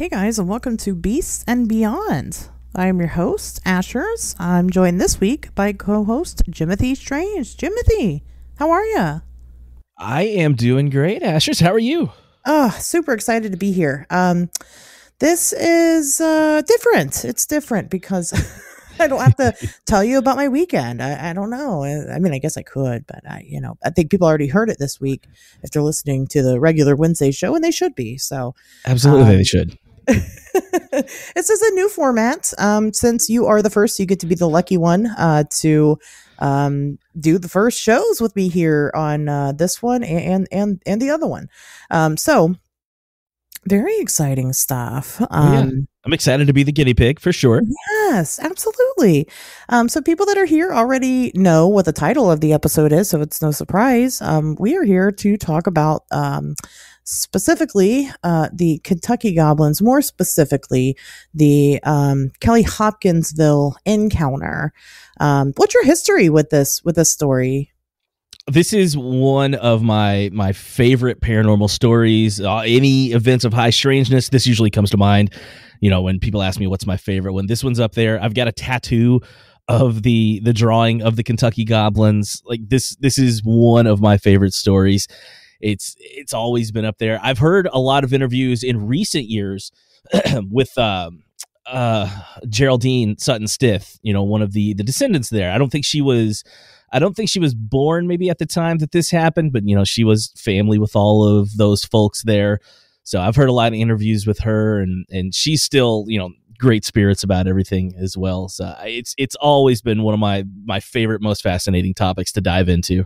Hey guys, and welcome to Beasts and Beyond. I am your host, Asherz. I'm joined this week by co-host Jimothy Strange. Jimothy, how are you? I am doing great, Asherz. How are you? Oh, super excited to be here. Um, this is uh, different. It's different because I don't have to tell you about my weekend. I, I don't know. I, I, mean, I guess I could, but I, you know, I think people already heard it this week if they're listening to the regular Wednesday show, and they should be. So, absolutely, um, they should. this is a new format. Um, since you are the first, you get to be the lucky one uh, to um, do the first shows with me here on uh, this one and and and the other one. Um, so very exciting stuff. Um, yeah. I'm excited to be the guinea pig for sure. Yes, absolutely. Um, so people that are here already know what the title of the episode is, so it's no surprise. Um, we are here to talk about um, specifically uh, the Kentucky Goblins, more specifically the um, Kelly Hopkinsville encounter. Um, what's your history with this with this story? This is one of my my favorite paranormal stories. Uh, any events of high strangeness, this usually comes to mind. You know, when people ask me what's my favorite one, this one's up there. I've got a tattoo of the the drawing of the Kentucky Goblins. Like this, this is one of my favorite stories it's it's always been up there. I've heard a lot of interviews in recent years with um, uh, Geraldine Sutton Stith, you know, one of the the descendants there. I don't think she was I don't think she was born maybe at the time that this happened, but you know, she was family with all of those folks there. So I've heard a lot of interviews with her and and she's still, you know, great spirits about everything as well. So it's it's always been one of my my favorite most fascinating topics to dive into.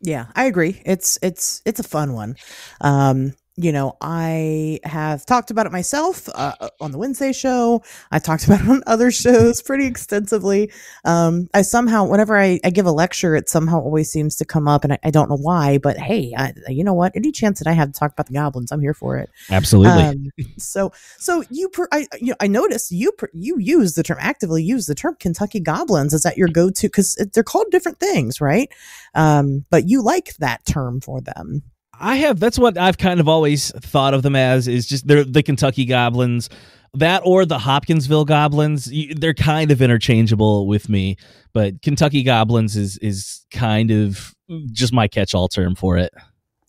Yeah, I agree. It's it's it's a fun one. Um, you know, I have talked about it myself uh, uh on the Wednesday show. I talked about it on other shows pretty extensively. Um, I somehow, whenever I, I, give a lecture, it somehow always seems to come up, and I, I don't know why. But hey, I, you know what? Any chance that I have to talk about the goblins, I'm here for it. Absolutely. Um, so, so you, per, I, you know, I noticed you per, you use the term actively use the term Kentucky goblins. Is that your go to? Because they're called different things, right? Um, but you like that term for them. I have. That's what I've kind of always thought of them as. Is just they're the Kentucky Goblins, that or the Hopkinsville Goblins. They're kind of interchangeable with me, but Kentucky Goblins is is kind of just my catch-all term for it.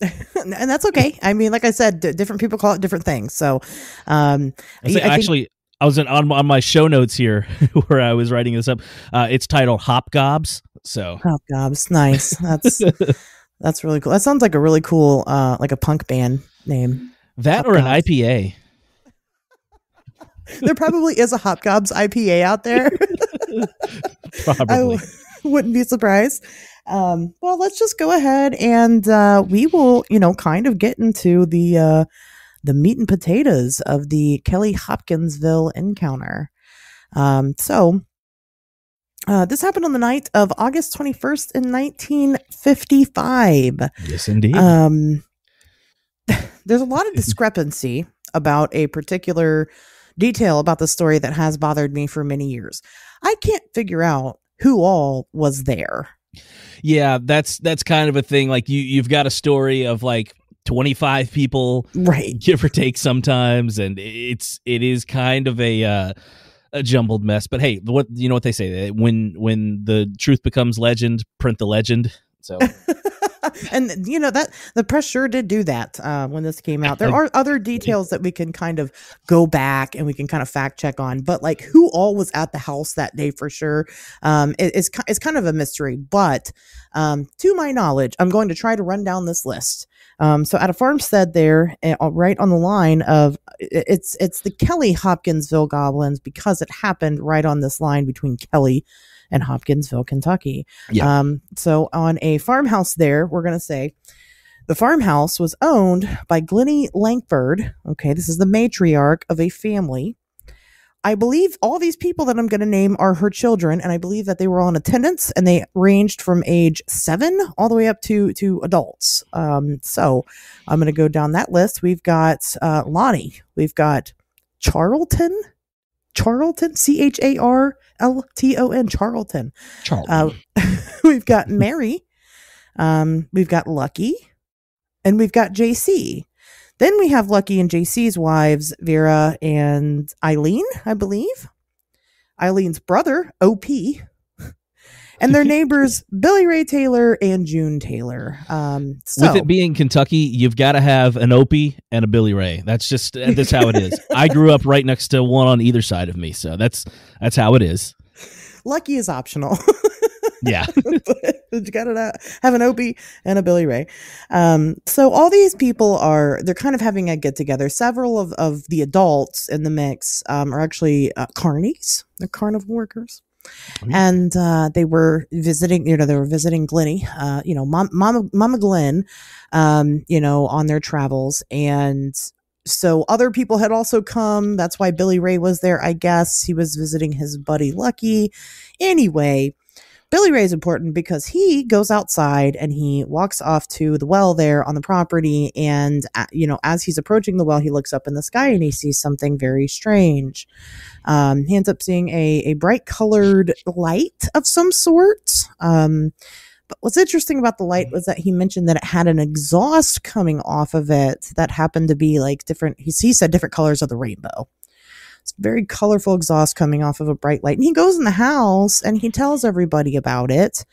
and that's okay. I mean, like I said, d- different people call it different things. So, um, I, I actually, think- I was in, on on my show notes here where I was writing this up. Uh, it's titled Hop Gobs. So Hop Gobs, nice. That's That's really cool. That sounds like a really cool, uh, like a punk band name. That or an IPA. there probably is a Hop Gobs IPA out there. probably. I w- wouldn't be surprised. Um, well, let's just go ahead and uh, we will, you know, kind of get into the uh, the meat and potatoes of the Kelly Hopkinsville encounter. Um, so uh, this happened on the night of August 21st in 1955. Yes, indeed. Um, there's a lot of discrepancy about a particular detail about the story that has bothered me for many years. I can't figure out who all was there. Yeah, that's that's kind of a thing. Like you, you've got a story of like 25 people, right? Give or take sometimes, and it's it is kind of a. Uh, a jumbled mess. But hey, what you know what they say when when the truth becomes legend, print the legend. So. and you know that the press sure did do that uh, when this came out. There are other details that we can kind of go back and we can kind of fact check on, but like who all was at the house that day for sure um, it, it's it's kind of a mystery. But um, to my knowledge, I'm going to try to run down this list. Um, so at a farmstead there, eh, right on the line of it's it's the Kelly Hopkinsville Goblins because it happened right on this line between Kelly and Hopkinsville, Kentucky. Yeah. Um, so on a farmhouse there, we're going to say the farmhouse was owned by Glennie Langford. Okay, this is the matriarch of a family. I believe all these people that I'm going to name are her children, and I believe that they were all in attendance, and they ranged from age seven all the way up to to adults. Um, so I'm going to go down that list. We've got uh, Lonnie, we've got Charlton, Charlton, C H A R L T O N, Charlton. Charlton. Uh, we've got Mary. Um, we've got Lucky, and we've got JC. Then we have Lucky and JC's wives, Vera and Eileen, I believe. Eileen's brother, OP, and their neighbors, Billy Ray Taylor and June Taylor. Um, so, With it being Kentucky, you've got to have an Opie and a Billy Ray. That's just that's how it is. I grew up right next to one on either side of me, so that's that's how it is. Lucky is optional. Yeah. you gotta have an Opie and a Billy Ray. Um, so all these people are they're kind of having a get together. Several of, of the adults in the mix um, are actually uh, carnies. They're carnival workers. Mhm. And uh, they were visiting, you know, they were visiting Glennie, uh, you know, Mom, Mama, Mama Glenn, um, you know, on their travels. And so other people had also come. That's why Billy Ray was there, I guess. He was visiting his buddy Lucky. Anyway, Billy Ray is important because he goes outside and he walks off to the well there on the property. And, uh, you know, as he's approaching the well, he looks up in the sky and he sees something very strange. Um, he ends up seeing a, a bright colored light of some sort. Um, but what's interesting about the light was that he mentioned that it had an exhaust coming off of it that happened to be like different. He, he said different colors of the rainbow. It's very colorful exhaust coming off of a bright light. And he goes in the house and he tells everybody about it.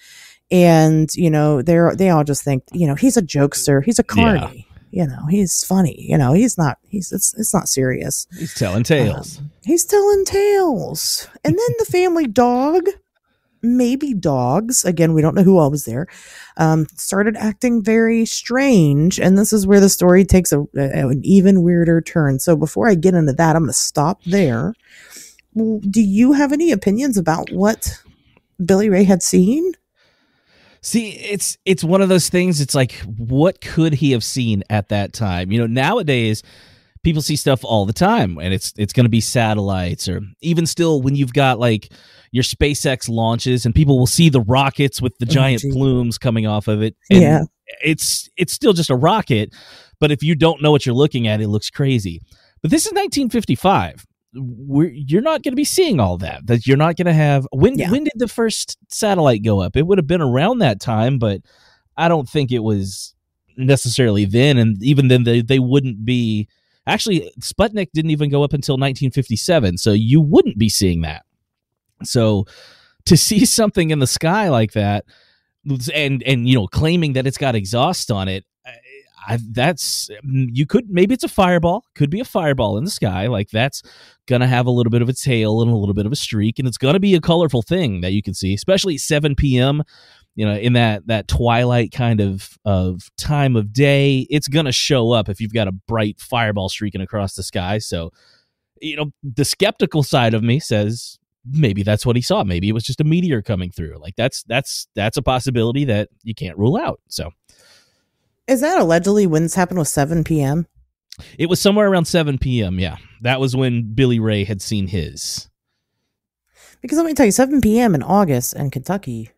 And, you know, they're, they all just think, you know, he's a jokester. He's a carny. You know, he's funny. You know, he's not, he's, it's, it's not serious. He's telling tales. Um, he's telling tales. And then the family dog, maybe dogs, again, we don't know who all was there, um, started acting very strange. And this is where the story takes a, a- an even weirder turn. So before I get into that, I'm going to stop there. Do you have any opinions about what Billy Ray had seen? See, it's it's one of those things. It's like, what could he have seen at that time? You know, nowadays people see stuff all the time, and it's it's going to be satellites, or even still when you've got like your SpaceX launches, and people will see the rockets with the Oh, giant plumes coming off of it. And Yeah. it's it's still just a rocket, but if you don't know what you're looking at, it looks crazy. But this is 1955. We're, you're not going to be seeing all that. That you're not going to have. When Yeah. when did the first satellite go up? It would have been around that time, but I don't think it was necessarily then. And even then, they they wouldn't be. Actually, Sputnik didn't even go up until 1957, so you wouldn't be seeing that. So to see something in the sky like that, and and you know claiming that it's got exhaust on it I, that's you could maybe it's a fireball could be a fireball in the sky like that's gonna have a little bit of a tail and a little bit of a streak and it's gonna be a colorful thing that you can see especially 7 p.m you know in that that twilight kind of of time of day it's gonna show up if you've got a bright fireball streaking across the sky so you know the skeptical side of me says maybe that's what he saw maybe it was just a meteor coming through like that's that's that's a possibility that you can't rule out so Is that allegedly when this happened was 7 p.m.? it was somewhere around 7 p.m yeah that was when billy ray had seen his Because let me tell you, 7 p.m. in August in Kentucky,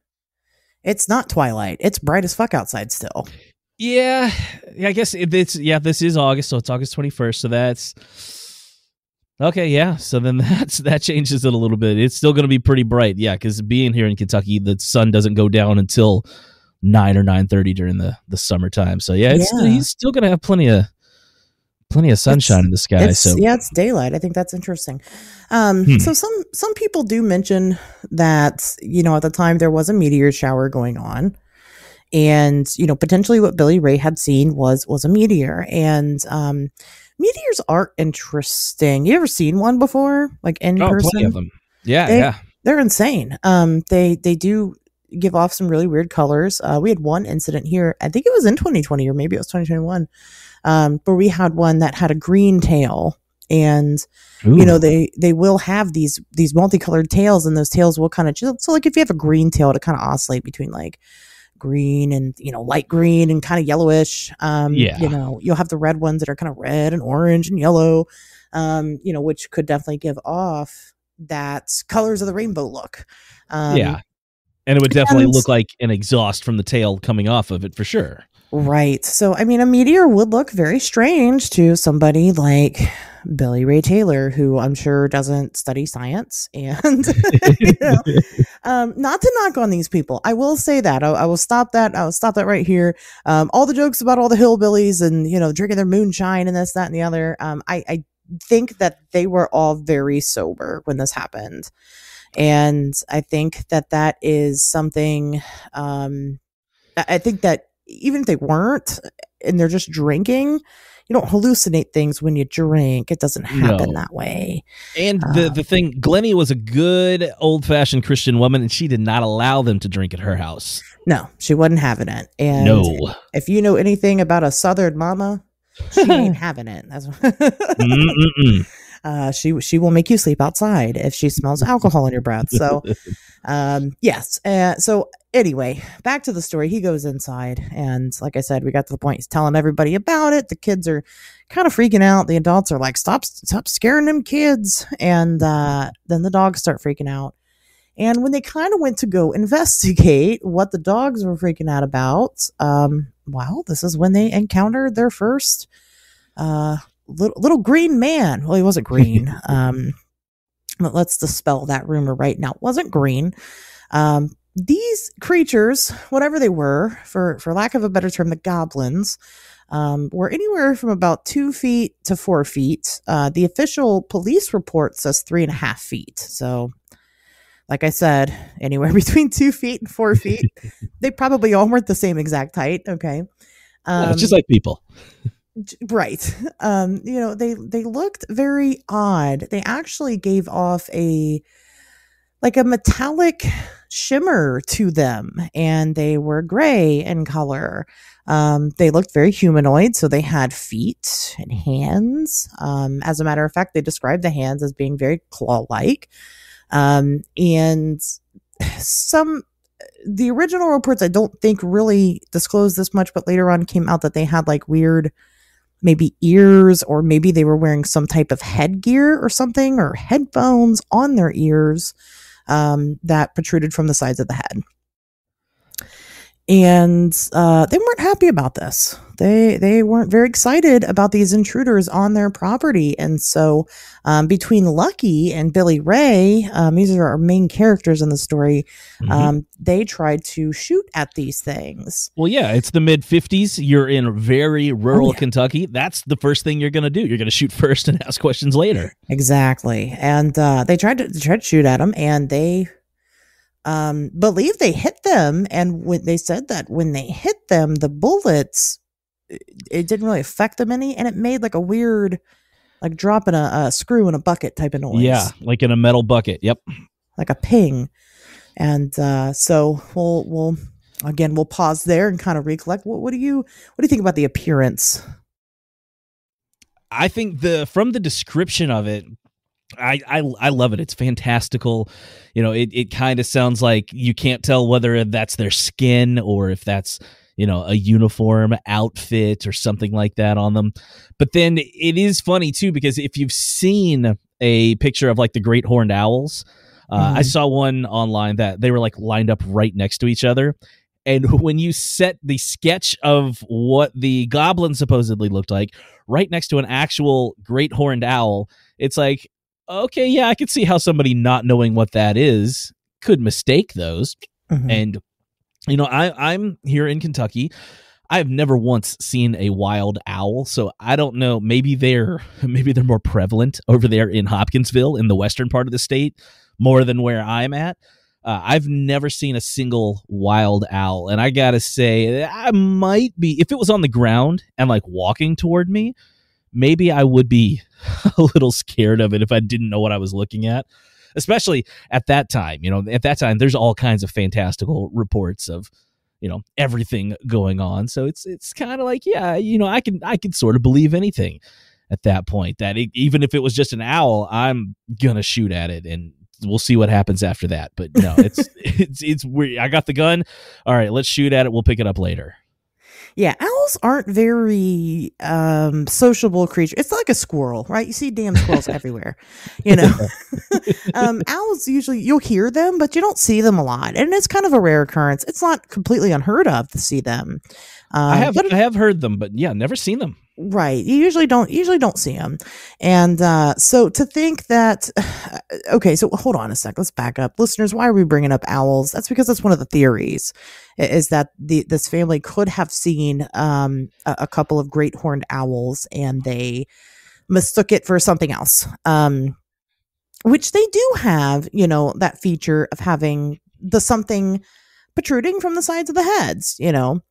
it's not twilight. It's bright as fuck outside still. yeah i guess it, it's yeah this is august so it's august 21st so that's okay yeah so then that's that changes it a little bit it's still going to be pretty bright yeah because being here in kentucky the sun doesn't go down until 9 or 9.30 during the the summertime so yeah it's Yeah. he's still going to have plenty of plenty of sunshine in the sky so yeah, it's daylight. I think that's interesting. Um, Hmm. So some some people do mention that you know at the time there was a meteor shower going on, and you know potentially what Billy Ray had seen was was a meteor. And um, meteors are interesting. You ever seen one before, like in oh person? plenty of them yeah They- yeah they're insane. Um, they they do give off some really weird colors. Uh, we had one incident here. I think it was in 2020 or maybe it was 2021, um, where we had one that had a green tail, and you know they they will have these these multicolored tails, and those tails will kind of so like if you have a green tail, to kind of oscillate between like green and you know light green and kind of yellowish. Um Yeah. you know you'll have the red ones that are kind of red and orange and yellow um you know which could definitely give off that colors of the rainbow look. Um yeah. And it would definitely and- look like an exhaust from the tail coming off of it for sure Right. So, I mean, a meteor would look very strange to somebody like Billy Ray Taylor, who I'm sure doesn't study science. And, um, not to knock on these people. I will say that. I, I will stop that. I'll stop that right here. Um, all the jokes about all the hillbillies and, you know, drinking their moonshine and this, that, and the other. Um, I, I think that they were all very sober when this happened. And I think that that is something, um, I think that even if they weren't and they're just drinking, you don't hallucinate things when you drink. It doesn't happen No. that way. And the the um, thing, Glennie was a good old fashioned Christian woman, and she did not allow them to drink at her house. No, she wasn't having it. And no, if you know anything about a Southern mama, she ain't having it. That's Mm-mm-mm. Uh, she she will make you sleep outside if she smells alcohol in your breath. So, um, yes. Uh, so anyway, back to the story. He goes inside, and like I said, we got to the point. He's telling everybody about it. The kids are kind of freaking out. The adults are like, "Stop, stop scaring them kids!" And uh, then the dogs start freaking out. And when they kind of went to go investigate what the dogs were freaking out about, um, well, this is when they encountered their first uh, little, little green man. Well, he wasn't green. um, but let's dispel that rumor right now. It wasn't green. Um, these creatures, whatever they were, for for lack of a better term, the goblins, um, were anywhere from about two feet to four feet. Uh, the official police report says three and a half feet. So, like I said, anywhere between two feet and four feet. they probably all weren't the same exact height. Okay. Um, it's just like people. Right. Um you know they they looked very odd. They actually gave off a like a metallic shimmer to them and they were gray in color. Um they looked very humanoid so they had feet and hands. Um as a matter of fact they described the hands as being very claw like um and some the original reports i don't think really disclosed this much but later on came out that they had like weird maybe ears or maybe they were wearing some type of headgear or something or headphones on their ears um, that protruded from the sides of the head and uh, they weren't happy about this they they weren't very excited about these intruders on their property and so um, between lucky and billy ray um, these are our main characters in the story Mhm. um, they tried to shoot at these things well, yeah, it's the mid '50s. You're in very rural Oh, yeah. Kentucky. That's the first thing you're going to do. You're going to shoot first and ask questions later. Exactly. And uh, they tried to they tried to shoot at them, and they um, believe they hit them. And when they said that when they hit them, the bullets it, it didn't really affect them any, and it made like a weird, like dropping a, a screw in a bucket type of noise. Yeah, like in a metal bucket. Yep. like a ping. And uh, so we'll we'll again we'll pause there and kind of recollect. What, what do you what do you think about the appearance? I think the from the description of it, I I, I love it. It's fantastical. You know, it, it kind of sounds like you can't tell whether that's their skin or if that's you know a uniform outfit or something like that on them. But then it is funny too because if you've seen a picture of like the great horned owls, uh, I Mhm. saw one online that they were like lined up right next to each other. And when you set the sketch of what the goblin supposedly looked like right next to an actual great horned owl, it's like, okay, yeah, I could see how somebody not knowing what that is could mistake those. Mhm. And you know, I I'm here in Kentucky. I've never once seen a wild owl, so I don't know. Maybe they're maybe they're more prevalent over there in Hopkinsville in the western part of the state, more than where I'm at. Uh, I've never seen a single wild owl, and I gotta say, I might be if it was on the ground and like walking toward me, maybe I would be a little scared of it if I didn't know what I was looking at. Especially at that time, you know, at that time, there's all kinds of fantastical reports of, you know, everything going on. So it's it's kind of like, yeah, you know, I can I can sort of believe anything at that point. That it, even if it was just an owl, I'm gonna shoot at it and we'll see what happens after that. But no, it's it's it's weird. I got the gun. All right, let's shoot at it. We'll pick it up later. Yeah, owls aren't very um sociable creatures. It's like a squirrel, right? You see damn squirrels everywhere. You know. um owls usually you'll hear them, but you don't see them a lot. And it's kind of a rare occurrence. It's not completely unheard of to see them. Um, I have but I have heard them, but yeah, never seen them. Right. You usually don't usually don't see them. And uh so to think that okay, so hold on a sec. Let's back up. Listeners, why are we bringing up owls? That's because that's one of the theories is that the this family could have seen um a, a couple of great horned owls and they mistook it for something else. Um which they do have, you know, that feature of having the something protruding from the sides of the heads, you know.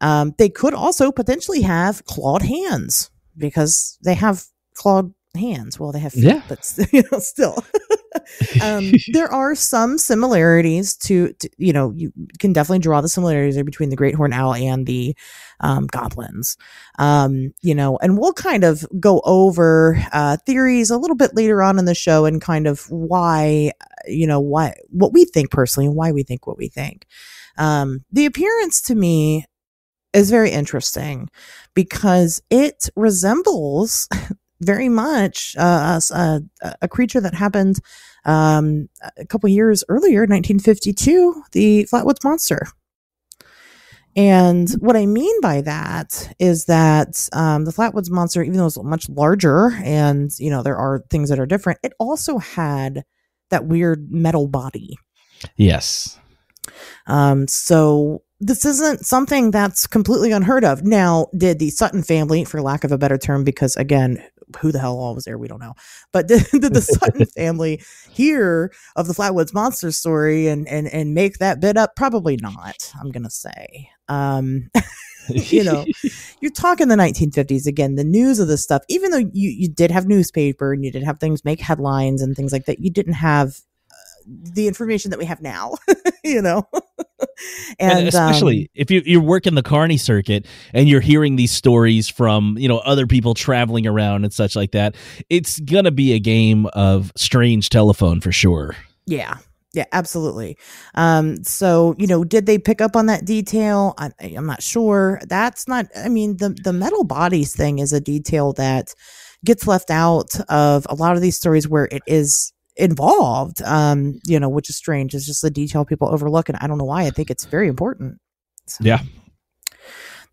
Um, they could also potentially have clawed hands because they have clawed hands. Well, they have feet, Yeah. but you know, still. um, there are some similarities to, to, you know, you can definitely draw the similarities there between the great horned owl and the um, goblins. Um, you know, and we'll kind of go over uh, theories a little bit later on in the show and kind of why, you know, why what we think personally and why we think what we think. Um, the appearance to me is very interesting because it resembles very much uh, us- uh, a creature that happened um, a couple years earlier, 1952, the Flatwoods Monster. And what I mean by that is that um, the Flatwoods Monster, even though it's much larger and, you know, there are things that are different, it also had that weird metal body. Yes. Um, so this isn't something that's completely unheard of. Now, did the Sutton family, for lack of a better term, because again, who the hell all was there? We don't know. But did, did the Sutton family hear of the Flatwoods monster story and and and make that bit up? Probably not. I'm gonna say. Um, you know, you're talking the 1950s again. The news of this stuff, even though you you did have newspaper and you did have things make headlines and things like that, you didn't have uh, the information that we have now. you know, and, and, especially um, if you, you're working the carney circuit and you're hearing these stories from you know other people traveling around and such like that it's gonna be a game of strange telephone for sure Yeah. Yeah, absolutely. Um, so you know, did they pick up on that detail? I, I'm not sure. That's not. I mean, the the metal bodies thing is a detail that gets left out of a lot of these stories where it is involved. Um, you know, which is strange. It's just the detail people overlook, and I don't know why. I think it's very important. So Yeah.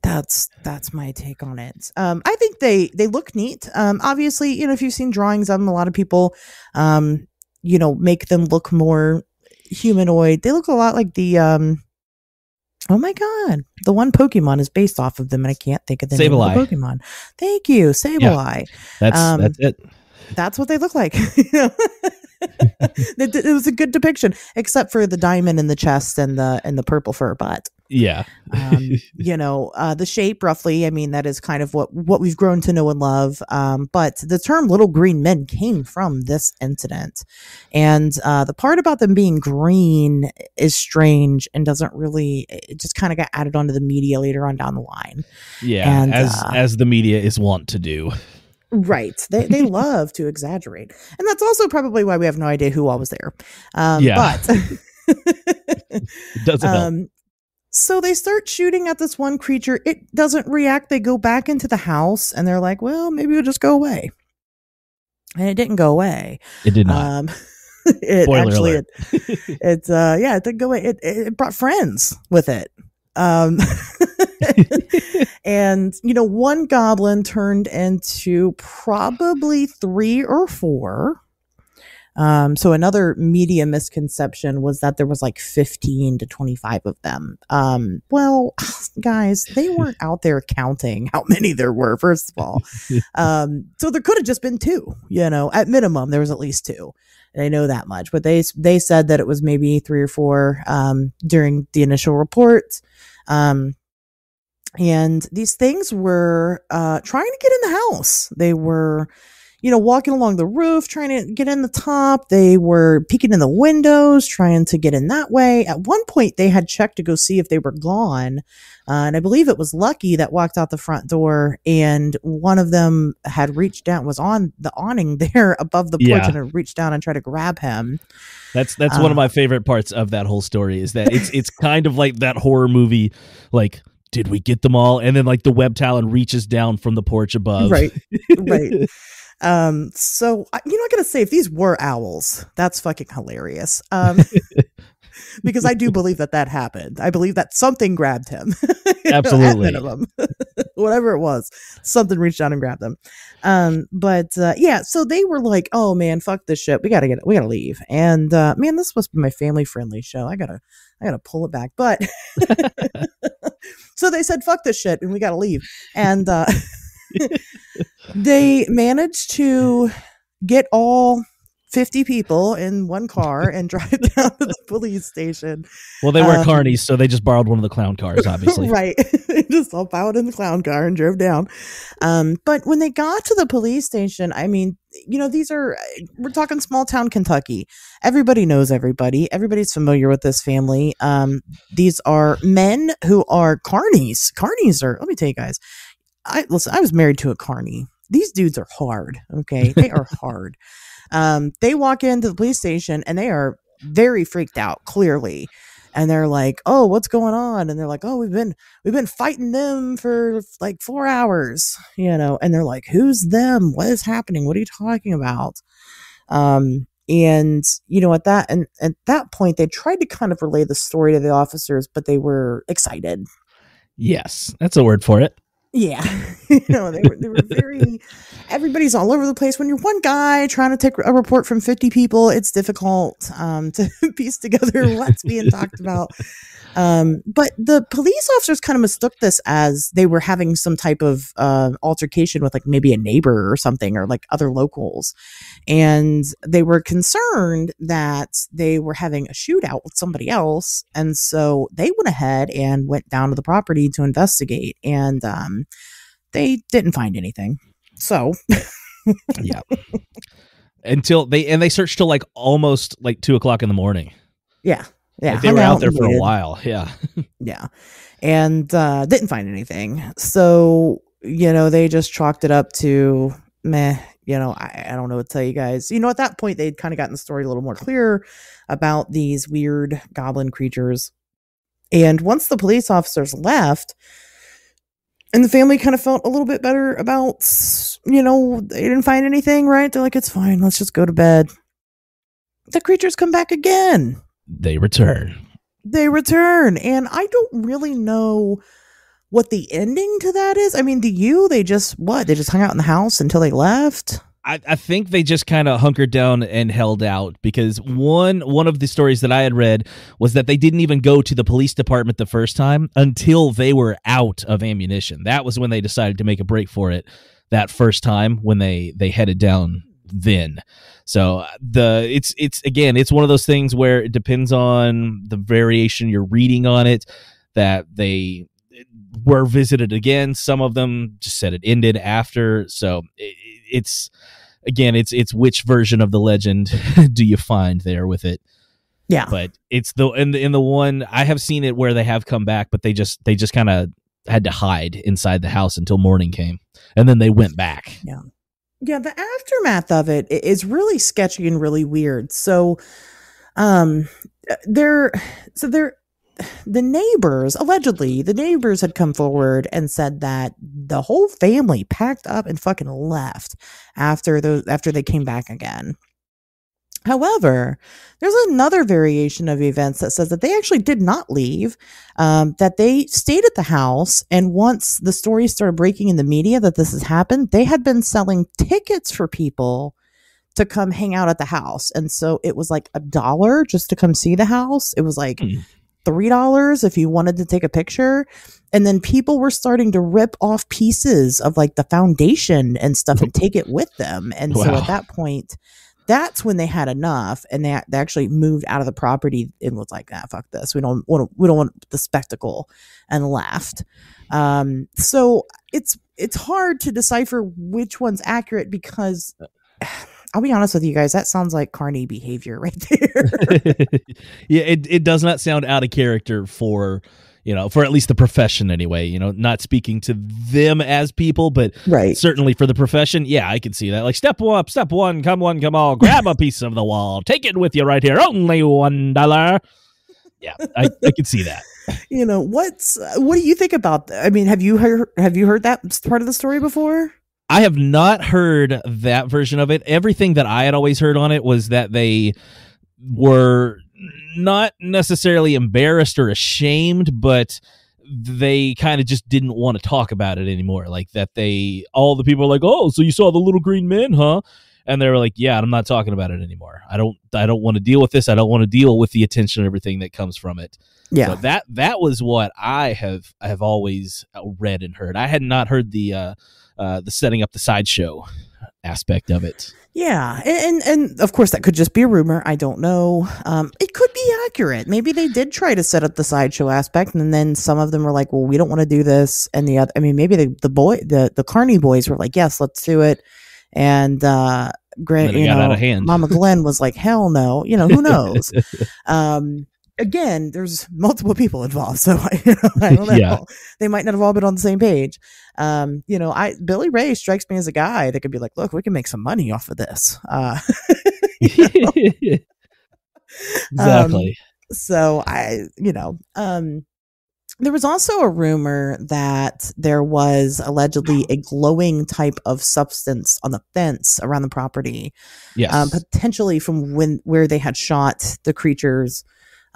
that's that's my take on it. Um, I think they they look neat. Um, obviously, you know, if you've seen drawings of them, a lot of people, um, you know, make them look more humanoid. They look a lot like the um. Oh my god, the one Pokemon is based off of them, and I can't think of the name of the Pokemon. Thank you, Sableye. that's Um, that's it That's what they look like. It, it was a good depiction, except for the diamond in the chest and the and the purple fur butt. Yeah. Um, you know uh, the shape roughly i mean that is kind of what what we've grown to know and love. Um, but the term little green men came from this incident. And uh, the part about them being green is strange and doesn't really it just kind of got added onto the media later on down the line. Yeah And, as uh, as the media is wont to do right they, they love to exaggerate and that's also probably why we have no idea who all was there um, Yeah. but it doesn't help Um, so they start shooting at this one creature. It doesn't react. They go back into the house and they're like, well, maybe it'll just go away. And it didn't go away. it did not Um, it Spoiler actually, alert. it, it, uh, yeah, it didn't go away. It, it brought friends with it. Um, and you know, one goblin turned into probably three or four. Um, so another media misconception was that there was like 15 to 25 of them. Um, well, guys, they weren't out there counting how many there were, first of all. Um, so there could have just been two, you know, at minimum, there was at least two. And I know that much, but they, they said that it was maybe three or four, um, during the initial reports. Um, and these things were, uh, trying to get in the house. They were, you know, walking along the roof, trying to get in the top. They were peeking in the windows, trying to get in that way. At one point, they had checked to go see if they were gone. Uh, and I believe it was Lucky that walked out the front door, and one of them had reached down, was on the awning there above the porch, Yeah. and had reached down and tried to grab him. That's that's one of Uh, my favorite parts of that whole story is that it's it's kind of like that horror movie like did we get them all? And then like the web talon reaches down from the porch above. Right. right. Um, so you know, I gotta say, if these were owls, that's fucking hilarious. Um, because I do believe that that happened. I believe that something grabbed him. You know, at Absolutely. whatever it was, something reached down and grabbed them. Um, but uh, yeah, so they were like, "Oh man, fuck this shit. We gotta get, we gotta leave." And uh, man, this must be my family friendly show. I gotta, I gotta pull it back. But so they said, "Fuck this shit," and we gotta leave. And uh, they managed to get all. 50 people in one car and drive down to the police station. Well, they were Um, carnies, so they just borrowed one of the clown cars, obviously. right. They just all piled in the clown car and drove down. Um, but when they got to the police station, I mean, you know, these are, we're talking small town Kentucky. Everybody knows everybody. Everybody's familiar with this family. Um, these are men who are carnies. Carnies are, let me tell you guys, I listen, I was married to a carney. These dudes are hard. Okay. They are hard. Um, they walk into the police station and they are very freaked out, clearly and they're like, "Oh, what's going on?" And they're like, "Oh, we've been we've been fighting them for like 4 hours." You know, and they're like, "Who's them? What is happening? What are you talking about?" Um and you know at that and at that point they tried to kind of relay the story to the officers but they were excited Yes, that's a word for it. yeah you know they were they were very everybody's all over the place. When you're one guy trying to take a report from 50 people it's difficult um, to piece together what's being talked about. Um, but the police officers kind of mistook this as they were having some type of uh, altercation with like maybe a neighbor or something or like other locals. And they were concerned that they were having a shootout with somebody else. And so they went ahead and went down to the property to investigate. And um, they didn't find anything so Yeah. Until they and they searched till like almost like two o'clock in the morning. yeah yeah Like, they were out there and for a while. Yeah. Yeah. And uh didn't find anything. So, you know, they just chalked it up to meh, you know, I, I don't know what to tell you guys. You know, at that point they'd kind of gotten the story a little more clear about these weird goblin creatures. And once the police officers left, and the family kind of felt a little bit better about, you know, they didn't find anything, right? They're like, it's fine, let's just go to bed. The creatures come back again. They return. they return. And i don't really know what the ending to that is. I mean do you? They just what? They just hung out in the house until they left I, I think they just kind of hunkered down and held out because one one of the stories that I had read was that they didn't even go to the police department the first time until they were out of ammunition. That was when they decided to make a break for it. That first time when they they headed down then. So uh, the it's it's again it's one of those things where it depends on the variation you're reading on it that they were visited again. Some of them just said it ended after. So it, it's again it's it's which version of the legend do you find there with it? Yeah. But it's the in the in the one i have seen it where they have come back but they just they just kind of had to hide inside the house until morning came and then they went back. Yeah. Yeah. the aftermath of it is really sketchy and really weird. So um they're so they're the neighbors allegedly the neighbors had come forward and said that the whole family packed up and fucking left after those after they came back again However, there's another variation of events that says that they actually did not leave, um, that they stayed at the house. And once the story started breaking in the media that this has happened, they had been selling tickets for people to come hang out at the house. And so it was like a dollar just to come see the house. It was like Hmm. $3 if you wanted to take a picture. And then people were starting to rip off pieces of like the foundation and stuff and take it with them. And so at that point, that's when they had enough and they, they actually moved out of the property and was like, ah, fuck this. We don't want we don't want the spectacle and left. Um, so it's it's hard to decipher which one's accurate because I'll be honest with you guys, that sounds like carny behavior right there. yeah it, it does not sound out of character for you know for at least the profession anyway you know not speaking to them as people but right. certainly for the profession yeah i can see that like step one step one come one come all grab a piece of the wall take it with you right here only one dollar yeah, I, I could see that. You know what's what do you think about? I mean, have you heard have you heard that part of the story before? I have not heard that version of it. Everything that I had always heard on it was that they were not necessarily embarrassed or ashamed, but they kind of just didn't want to talk about it anymore. Like that they all the people are like, "Oh, so you saw the little green men, huh?" And they were like, "Yeah, I'm not talking about it anymore. I don't I don't want to deal with this. I don't want to deal with the attention and everything that comes from it." Yeah. So that that was what I have have always read and heard. I had not heard the uh uh the setting up the sideshow aspect of it. Yeah, and, and, of course that could just be a rumor. I don't know. Um, it could be accurate. Maybe they did try to set up the sideshow aspect, and then some of them were like, "Well, we don't want to do this," and the other. I mean, maybe the the boy the the Carney boys were like, "Yes, let's do it," and uh, Grant, you know, Mama Glenn was like, "Hell no," you know, who knows? um, again, there's multiple people involved, so you know, I don't know. Yeah. They might not have all been on the same page. Um, you know, I Billy Ray strikes me as a guy that could be like, look, we can make some money off of this. Uh, exactly. Um, so I, you know, um, there was also a rumor that there was allegedly a glowing type of substance on the fence around the property. Yes. Um, potentially from when where they had shot the creatures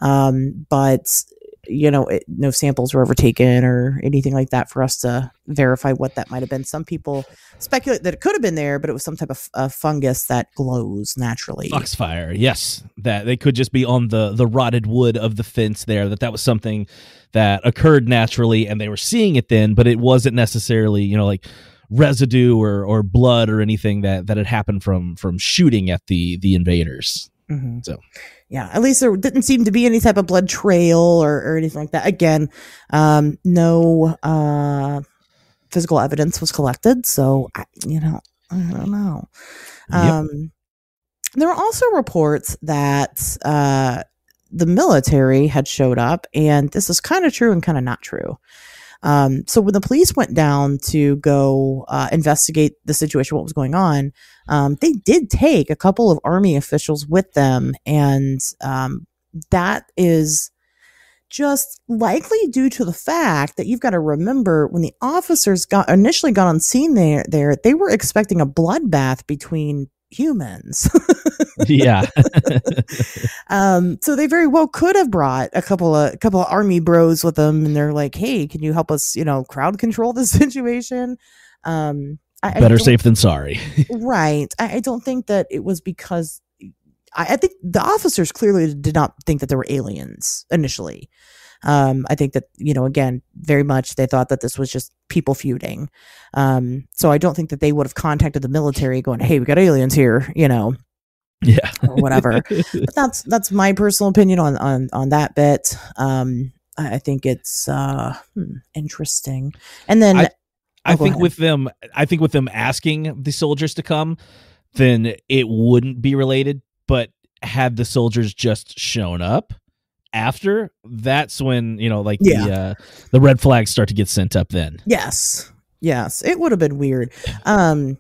um, but you know, it, no samples were ever taken or anything like that for us to verify what that might have been. Some people speculate that it could have been there, but it was some type of fungus that glows naturally. Foxfire, yes, that they could just be on the the rotted wood of the fence there. That that was something that occurred naturally, and they were seeing it then, but it wasn't necessarily, you know, like residue or or blood or anything that that had happened from from shooting at the the invaders. Mm-hmm. So yeah, at least there didn't seem to be any type of blood trail or, or anything like that. Again, um, no uh, physical evidence was collected, so I, you know, I don't know. Um, yep. There were also reports that uh, the military had showed up, and this is kind of true and kind of not true. Um, so when the police went down to go uh, investigate the situation, what was going on, um, they did take a couple of army officials with them, and um, that is just likely due to the fact that you've got to remember when the officers got initially got on scene there, there they were expecting a bloodbath between humans. yeah. um, so they very well could have brought a couple of a couple of army bros with them, and they're like, "Hey, can you help us? You know, crowd control this situation." Um, I, Better I safe than sorry. right. I, I, don't think that it was because I, I think the officers clearly did not think that there were aliens initially. Um, I think that, you know, again, very much they thought that this was just people feuding. Um, so I don't think that they would have contacted the military going, Hey, we got aliens here, you know, yeah, or whatever. but that's, that's my personal opinion on, on, on that bit. Um, I think it's, uh, hmm, interesting. And then, I, I oh, think with them, I think with them asking the soldiers to come, then it wouldn't be related. But had the soldiers just shown up, after, that's when you know, like yeah. the uh, the red flags start to get sent up. Then yes, yes, it would have been weird. Um,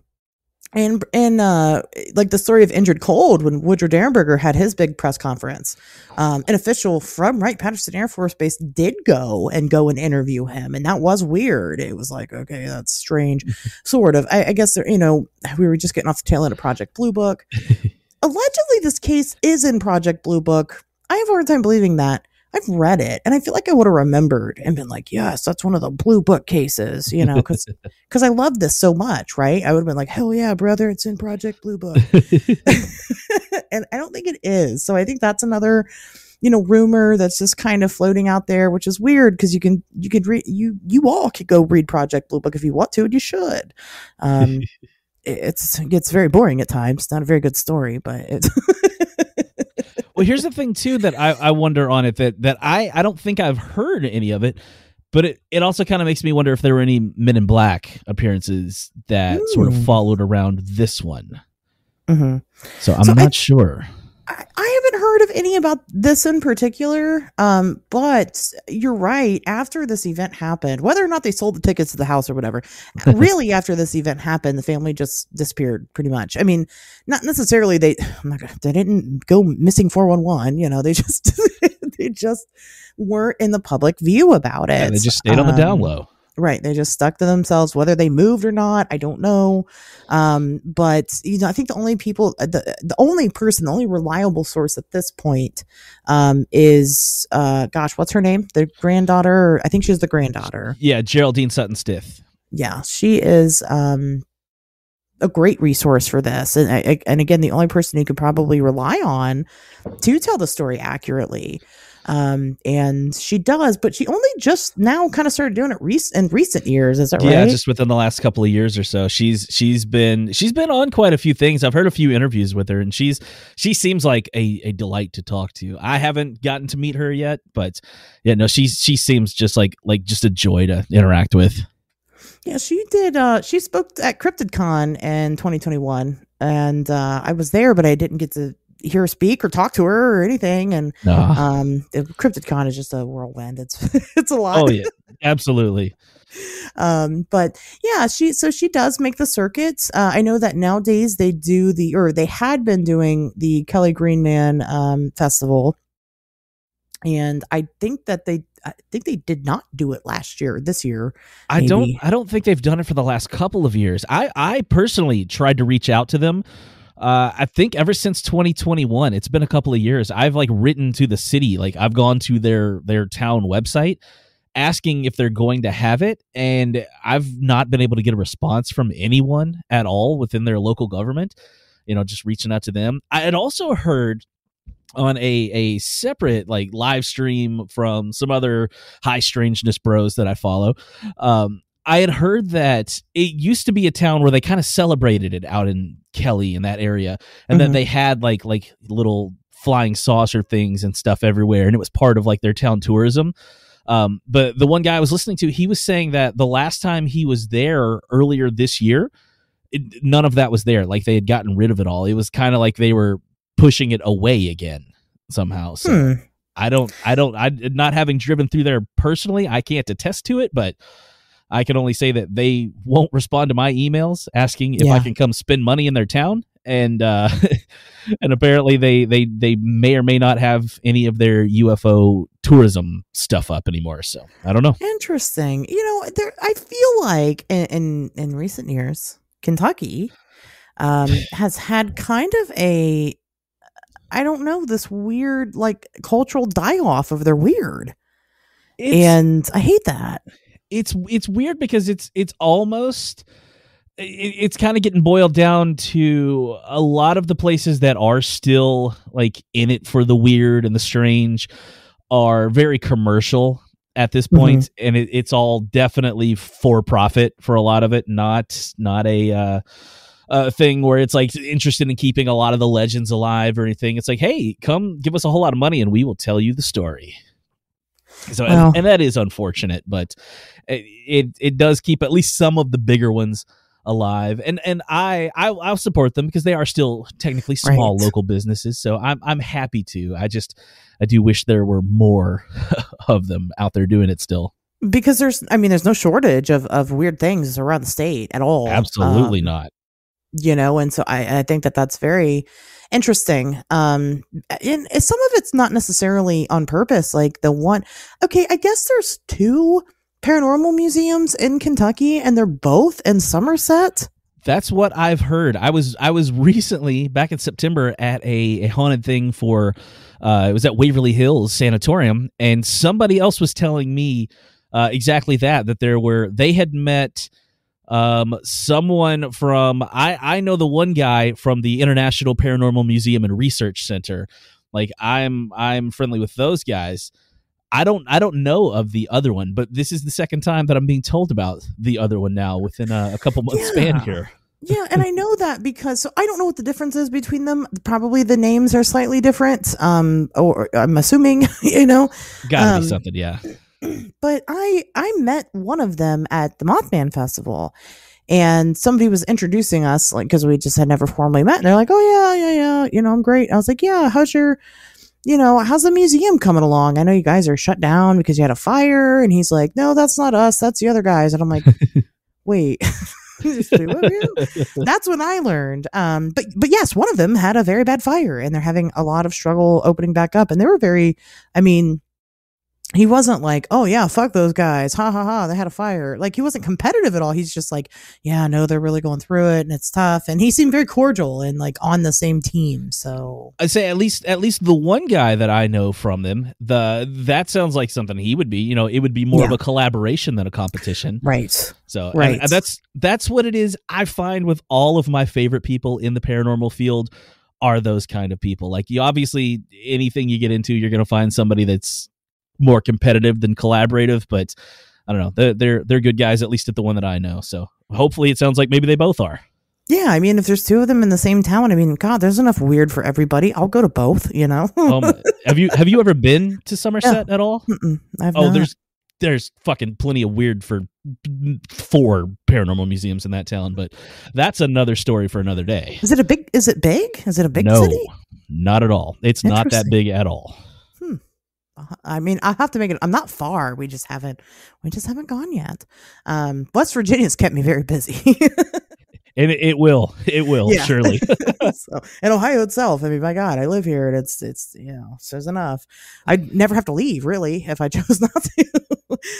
and and uh, like the story of Indrid Cold when Woodrow Derenberger had his big press conference, um, an official from Wright Patterson Air Force Base did go and go and interview him, and that was weird. It was like, okay, that's strange, sort of. I, I guess you know we were just getting off the tail end of Project Blue Book. Allegedly, this case is in Project Blue Book. I have a hard time believing that. I've read it and I feel like I would have remembered and been like, yes, that's one of the blue book cases, you know, because because I love this so much, right? I would have been like, hell yeah, brother, it's in Project Blue Book. and I don't think it is. So I think that's another, you know, rumor that's just kind of floating out there, which is weird because you can you could read you you all could go read Project Blue Book if you want to, and you should. Um it's it gets very boring at times. Not a very good story, but it's well, here's the thing too that I, I wonder on it that that I I don't think I've heard any of it, but it, it also kind of makes me wonder if there were any Men in Black appearances that Ooh. sort of hmm. followed around this one. Mm-hmm. So I'm so not I, sure. I, I haven't heard of any about this in particular, um, but you're right. After this event happened, whether or not they sold the tickets to the house or whatever, really after this event happened, the family just disappeared pretty much. I mean, not necessarily they not, they didn't go missing 411, you know, they just they just weren't in the public view about it. Yeah, they just stayed on the down Um, low. Right. They just stuck to themselves, whether they moved or not. I don't know. Um, but you know, I think the only people, uh, the, the only person, the only reliable source at this point, um, is, uh, gosh, what's her name? The granddaughter. I think she's the granddaughter. Yeah, Geraldine Sutton Stith. Yeah. She is, um, a great resource for this. And, I- and again, the only person you could probably rely on to tell the story accurately. Um, and she does, but she only just now kind of started doing it rec- in recent years. Is that right? Yeah, just within the last couple of years or so, she's she's been she's been on quite a few things. I've heard a few interviews with her, and she's she seems like a, a delight to talk to. I haven't gotten to meet her yet, but yeah, no, she she seems just like like just a joy to interact with. Yeah, she did. Uh, she spoke at CryptidCon in 2021, and uh, I was there, but I didn't get to hear her speak or talk to her or anything. And No. um, CryptidCon is just a whirlwind. It's it's a lot. oh yeah, absolutely. um, but yeah, she so she does make the circuits. Uh, I know that nowadays they do the or they had been doing the Kelly Greenman um, festival, and I think that they I think they did not do it last year. This year, I don't. I don't think they've done it for the last couple of years. I I personally tried to reach out to them. Uh, I think ever since 2021, it's been a couple of years. I've like written to the city, like I've gone to their their town website, asking if they're going to have it, and I've not been able to get a response from anyone at all within their local government. You know, just reaching out to them. I had also heard on a a separate like live stream from some other high strangeness bros that I follow. Um, I had heard that it used to be a town where they kind of celebrated it out in Kelly in that area, and Mhm. then they had like like little flying saucer things and stuff everywhere, and it was part of like their town tourism. Um, but the one guy I was listening to, he was saying that the last time he was there earlier this year, it, none of that was there. Like they had gotten rid of it all. It was kind of like they were pushing it away again somehow. So Hmm. I don't, I don't, I not having driven through there personally, I can't attest to it, but I can only say that they won't respond to my emails asking if I can come spend money in their town. And uh, and apparently they they they may or may not have any of their UFO tourism stuff up anymore. So I don't know. Interesting. You know, there. I feel like in in, in recent years, Kentucky um, has had kind of a, I don't know, this weird like cultural die off of their weird, and I hate that. It's it's weird because it's it's almost it, it's kind of getting boiled down to a lot of the places that are still like in it for the weird and the strange are very commercial at this point, and it, it's all definitely for profit for a lot of it not not a uh a thing where it's like interested in keeping a lot of the legends alive or anything. It's like hey come give us a whole lot of money and we will tell you the story so Well- and, and that is unfortunate but it, it it does keep at least some of the bigger ones alive. And and I, I I'll support them because they are still technically small Right. local businesses. So I'm I'm happy to. I just I do wish there were more of them out there doing it still. Because there's, I mean, there's no shortage of, of weird things around the state at all. absolutely Um, not. you know and so I, I think that that's very interesting um and some of it's not necessarily on purpose like the one okay i guess there's two paranormal museums in kentucky and they're both in somerset That's what I've heard. I was I was recently back in September at a, a haunted thing for uh it was at Waverly Hills Sanatorium and somebody else was telling me uh exactly that that there were they had met um someone from I I know the one guy from the International Paranormal Museum and Research Center. Like I'm I'm friendly with those guys. I don't I don't know of the other one, but this is the second time that I'm being told about the other one now within a, a couple months span here. yeah and i know that because so i don't know what the difference is between them probably the names are slightly different um or i'm assuming you know Gotta Um, be something, yeah. but I I met one of them at the Mothman Festival, and somebody was introducing us like because we just had never formally met. And they're like, "Oh yeah, yeah, yeah, you know, I'm great." I was like, "Yeah, how's your you know, how's the museum coming along? I know you guys are shut down because you had a fire. And he's like, no, that's not us. That's the other guys. And I'm like, wait. that's when I learned. Um, but but yes, one of them had a very bad fire, and they're having a lot of struggle opening back up. And they were very, I mean, he wasn't like, oh yeah, fuck those guys, ha ha ha, they had a fire. Like he wasn't competitive at all. He's just like, yeah, no, they're really going through it and it's tough. And he seemed very cordial and like on the same team. So I say at least at least the one guy that I know from them, the that sounds like something he would be. You know, it would be more yeah. of a collaboration than a competition, right? So right, and, and that's that's what it is. I find with all of my favorite people in the paranormal field are those kind of people. Like you obviously anything you get into, you're going to find somebody that's more competitive than collaborative, but I don't know. They're, they're they're good guys, at least at the one that I know. So hopefully, it sounds like maybe they both are. Yeah, I mean, if there's two of them in the same town, I mean, God, there's enough weird for everybody. I'll go to both. You know. um, have you have you ever been to Somerset at all? oh, not. there's there's fucking plenty of weird for four paranormal museums in that town, but that's another story for another day. Is it a big? Is it big? Is it a big no, city? not at all. It's not that big at all. I mean, I have to make it. I'm not far. We just haven't. We just haven't gone yet. Um, West Virginia's kept me very busy. and it, it, will. It will yeah. surely. so, and Ohio itself. I mean, my God, I live here, and it's it's you know, says enough. I'd never have to leave really if I chose not to.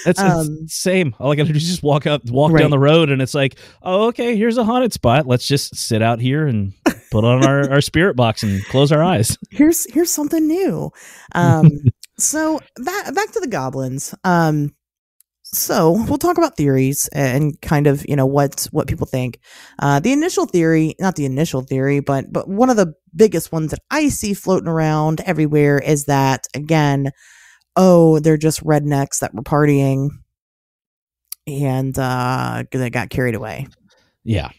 That's um, same. All I got to do is just walk up, walk right. down the road, and it's like, oh, okay, here's a haunted spot. Let's just sit out here and put on our, our spirit box and close our eyes. Here's here's something new. Um, so back back to the goblins. Um, so we'll talk about theories and kind of you know what what people think. Uh, the initial theory, not the initial theory, but but one of the biggest ones that I see floating around everywhere is that again, oh, they're just rednecks that were partying and uh, they got carried away. Yeah.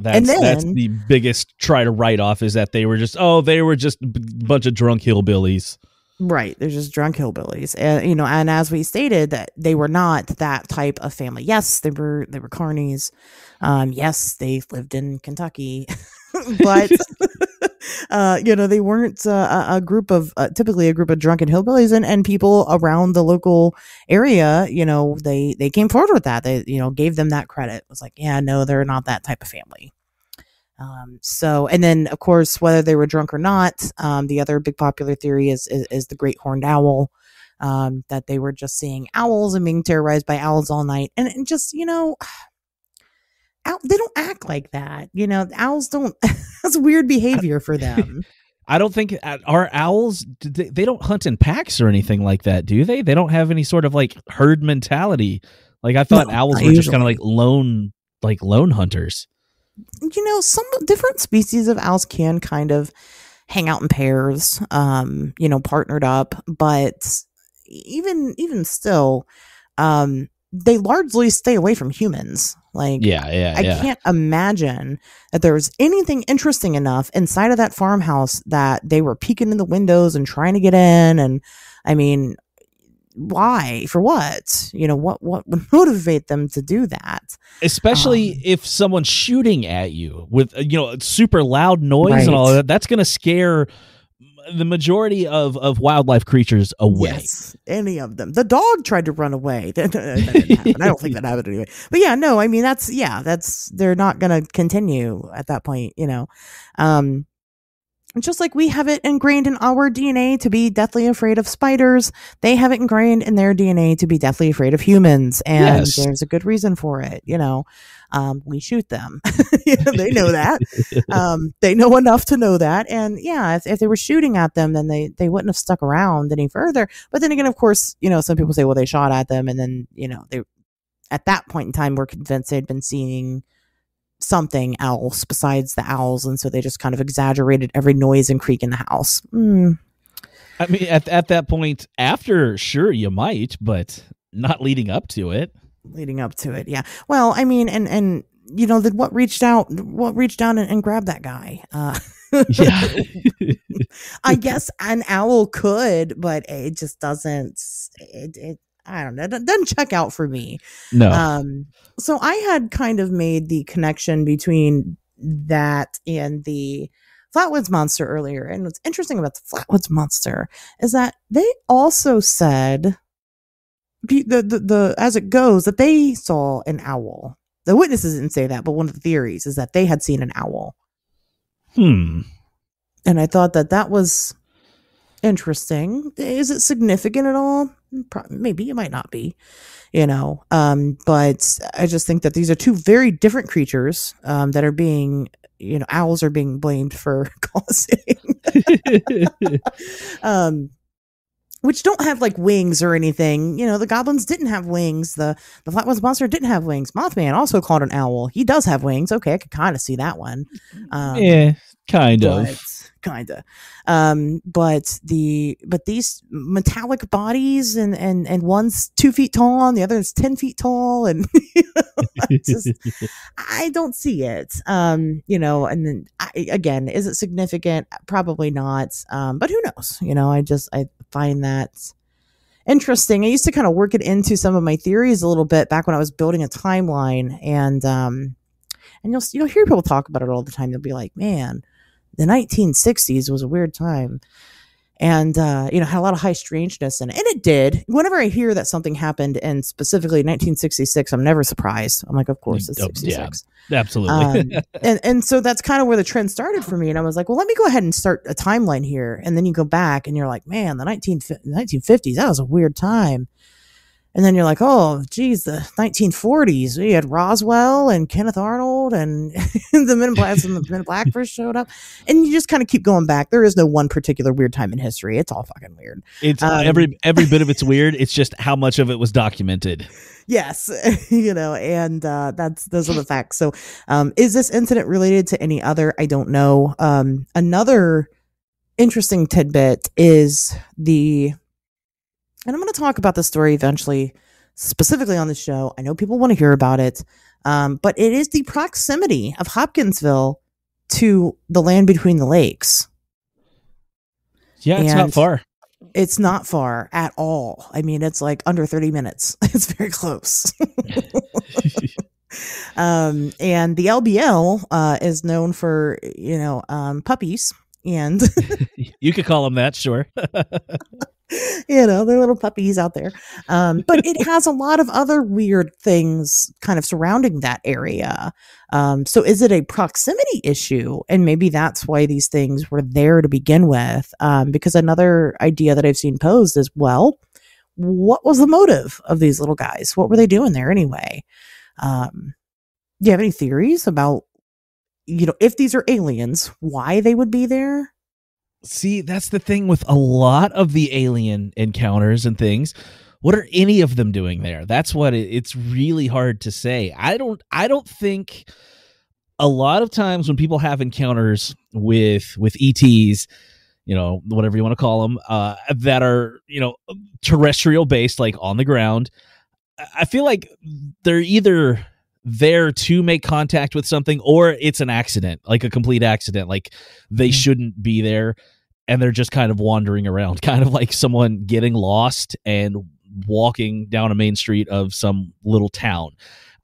That's then, that's the biggest try to write off is that they were just oh they were just a bunch of drunk hillbillies. Right. They're just drunk hillbillies. And you know, and as we stated that they were not that type of family. Yes, they were they were carnies. Um, yes, they lived in Kentucky. but uh, you know, they weren't uh, a, group of uh, typically a group of drunken hillbillies and, and people around the local area, you know, they they came forward with that. They, you know, gave them that credit. It was like, yeah, no, they're not that type of family. Um, so, and then of course, whether they were drunk or not, um, the other big popular theory is, is, is the great horned owl, um, that they were just seeing owls and being terrorized by owls all night. And, and just, you know, ow- they don't act like that. You know, owls don't, that's weird behavior for them. I don't think uh, our owls they, they don't hunt in packs or anything like that, do they? They don't have any sort of like herd mentality. Like I thought no, owls were just kind of like lone like lone hunters you know, some different species of owls can kind of hang out in pairs, um, you know, partnered up, but even even still, um, they largely stay away from humans. Like, yeah, yeah, I yeah. can't imagine that there was anything interesting enough inside of that farmhouse that they were peeking in the windows and trying to get in. And I mean, why for what you know what what would motivate them to do that? Especially um, if someone's shooting at you with uh, you know super loud noise right. and all that that's going to scare the majority of of wildlife creatures away. Yes any of them. The dog tried to run away. That, i don't think that happened anyway. But yeah no i mean that's yeah that's they're not going to continue at that point you know? Um just like we have it ingrained in our DNA to be deathly afraid of spiders, they have it ingrained in their DNA to be deathly afraid of humans. And yes. there's a good reason for it. You know, um, we shoot them. they know that. Um, they know enough to know that. And yeah, if, if they were shooting at them, then they, they wouldn't have stuck around any further. But then again, of course, you know, some people say, well, they shot at them. And then, you know, they, at that point in time, were convinced they'd been seeing something else besides the owls, and so they just kind of exaggerated every noise and creak in the house. Mm. I mean, at at that point, after sure you might, but not leading up to it. Leading up to it, yeah. Well, I mean, and and you know, that what reached out, what reached down and, and grabbed that guy. Uh, yeah, I guess an owl could, but it just doesn't. It, it I don't know. It doesn't check out for me. No. Um, so I had kind of made the connection between that and the Flatwoods Monster earlier. And what's interesting about the Flatwoods Monster is that they also said the, the, the, as it goes that they saw an owl. The witnesses didn't say that, but one of the theories is that they had seen an owl. Hmm. And I thought that that was interesting. Is it significant at all? Maybe it might not be, you know. Um, but I just think that these are two very different creatures um, that are being, you know, owls are being blamed for causing. um, which don't have like wings or anything. You know, the goblins didn't have wings. The the Flatwoods monster didn't have wings. Mothman also called an owl. He does have wings. Okay, I could kind of see that one. Um, yeah, kind of kind of um but the but these metallic bodies and and and one's two feet tall and the other is 10 feet tall and I, just, I don't see it. Um you know and then I, again is it significant? Probably not. Um but who knows? You know i just i find that interesting. I used to kind of work it into some of my theories a little bit back when i was building a timeline and um and you'll you'll hear people talk about it all the time. They'll be like man the 1960s was a weird time. And uh, you know had a lot of high strangeness in it. And it did. Whenever i hear that something happened and specifically 1966 i'm never surprised. I'm like of course it's 66 yeah, absolutely. Um, and and so that's kind of where the trend started for me. And i was like well let me go ahead and start a timeline here. And then you go back and you're like man the 19, 1950s that was a weird time and then you're like, oh, geez, the 1940s. We had Roswell and Kenneth Arnold, and the Men in Black. and the Men in Black first showed up, and you just kind of keep going back. There is no one particular weird time in history. It's all fucking weird. It's um, every every bit of it's weird. It's just how much of it was documented. Yes, you know, and uh, that's those are the facts. So, um, is this incident related to any other? I don't know. Um, another interesting tidbit is the and I'm going to talk about the story eventually, specifically on the show. I know people want to hear about it, um, but it is the proximity of Hopkinsville to the land between the lakes. Yeah, it's and not far. It's not far at all. I mean, it's like under 30 minutes. It's very close. um, and the LBL uh, is known for, you know, um, puppies. And you could call them that, sure. you know, they're little puppies out there. Um, but it has a lot of other weird things kind of surrounding that area. Um, so is it a proximity issue? And maybe that's why these things were there to begin with. Um, because another idea that I've seen posed is, well, what was the motive of these little guys? What were they doing there anyway? Um, do you have any theories about, you know, if these are aliens, why they would be there? See, that's the thing with a lot of the alien encounters and things. What are any of them doing there? That's what it, it's really hard to say. I don't I don't think a lot of times when people have encounters with with ETs, you know, whatever you want to call them, uh, that are, you know, terrestrial based like on the ground, I feel like they're either there to make contact with something or it's an accident like a complete accident like they mm-hmm. shouldn't be there and they're just kind of wandering around kind of like someone getting lost and walking down a main street of some little town.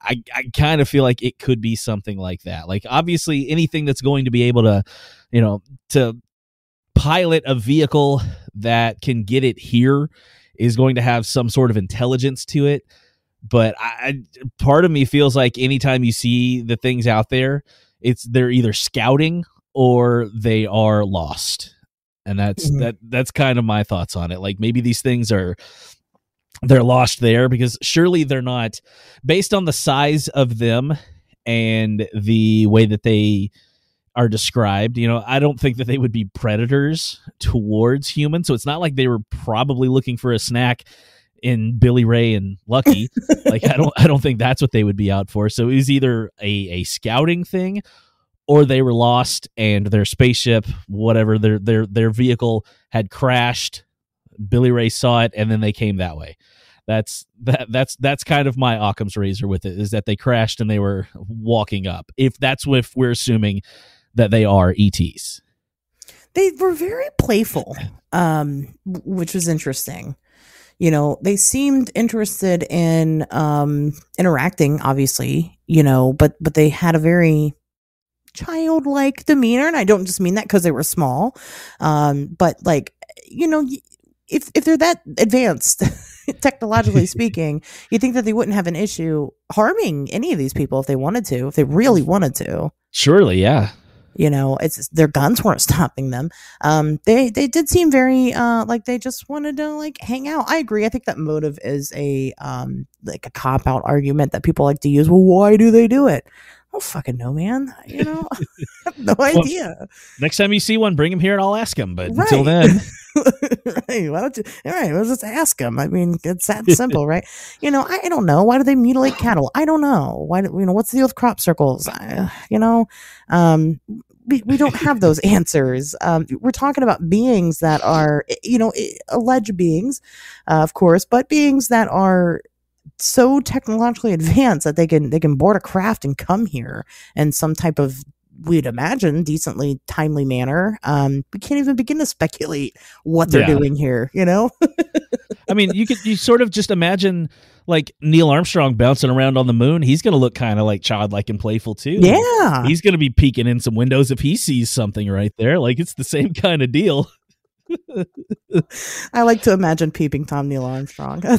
I, I kind of feel like it could be something like that. Like obviously anything that's going to be able to you know to pilot a vehicle that can get it here is going to have some sort of intelligence to it but I, part of me feels like anytime you see the things out there, it's they're either scouting or they are lost, and that's mm-hmm. that that's kind of my thoughts on it. Like maybe these things are they're lost there because surely they're not based on the size of them and the way that they are described you know i don't think that they would be predators towards humans so it's not like they were probably looking for a snack in Billy Ray and Lucky. like I don't I don't think that's what they would be out for. So it was either a, a scouting thing or they were lost and their spaceship, whatever their their their vehicle had crashed. Billy Ray saw it and then they came that way. That's that that's that's kind of my Occam's razor with it is that they crashed and they were walking up. If that's if we're assuming that they are ETs. They were very playful, um, which was interesting you know they seemed interested in um interacting obviously you know but but they had a very childlike demeanor, and I don't just mean that because they were small, um, but like you know, if if they're that advanced. technologically speaking, you think that they wouldn't have an issue harming any of these people if they wanted to, if they really wanted to. Surely, yeah. You know, it's their guns weren't stopping them. Um, they they did seem very uh like they just wanted to like hang out. I agree. I think that motive is a um like a cop out argument that people like to use. Well, why do they do it? I don't fucking know, man. You know, I have no Well, idea. Next time you see one, bring him here and I'll ask him. But Right. until then, right. Why don't you? All right. Well, just ask them. I mean, it's that simple, right? You know, I, I don't know. Why do they mutilate cattle? I don't know. Why do you know? What's the deal with crop circles? I, you know, um, we, we don't have those answers. Um, we're talking about beings that are, you know, eh, alleged beings, uh, of course, but beings that are so technologically advanced that they can they can board a craft and come here in some type of we'd imagine decently timely manner um we can't even begin to speculate what they're Yeah. doing here you know I mean, you could you sort of just imagine like Neil Armstrong bouncing around on the moon. He's going to look kind of like childlike and playful too. yeah He's going to be peeking in some windows if he sees something right there. Like it's the same kind of deal. I like to imagine peeping tom neil armstrong